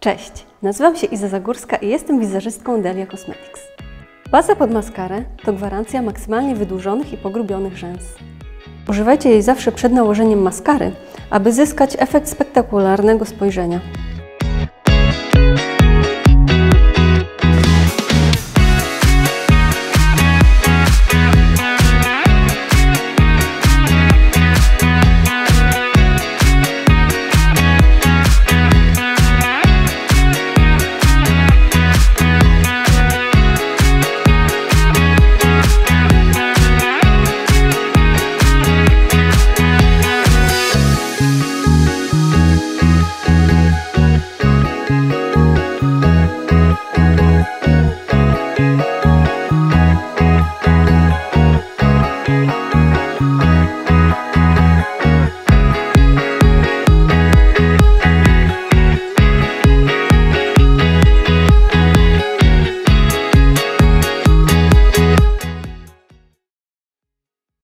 Cześć, nazywam się Iza Zagórska i jestem wizerzystką Delia Cosmetics. Baza pod maskarę to gwarancja maksymalnie wydłużonych i pogrubionych rzęs. Używajcie jej zawsze przed nałożeniem maskary, aby zyskać efekt spektakularnego spojrzenia.